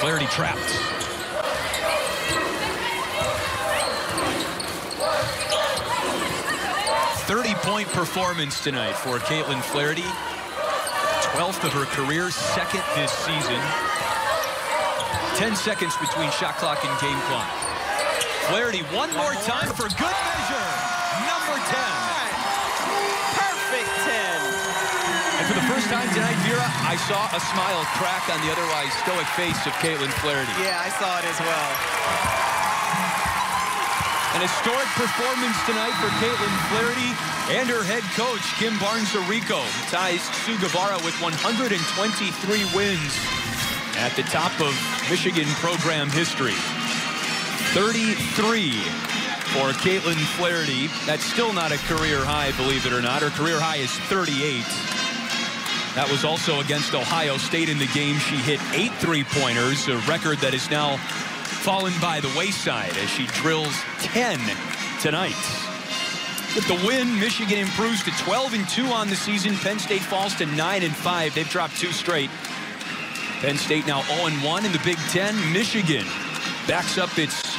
Flaherty trapped. Thirty-point performance tonight for Katelynn Flaherty. 12th of her career, second this season. 10 seconds between shot clock and game clock. Flaherty one more time for good measure. Number 10. Time tonight, Vera, I saw a smile crack on the otherwise stoic face of Katelynn Flaherty. Yeah, I saw it as well. An historic performance tonight for Katelynn Flaherty and her head coach, Kim Barnes-Arico, ties Sue Guevara with 123 wins at the top of Michigan program history. 33 for Katelynn Flaherty. That's still not a career high, believe it or not. Her career high is 38. That was also against Ohio State in the game. She hit eight three-pointers, a record that is now fallen by the wayside as she drills 10 tonight. With the win, Michigan improves to 12 and 2 on the season. Penn State falls to 9 and 5. They've dropped two straight. Penn State now 0 and 1 in the Big Ten. Michigan backs up its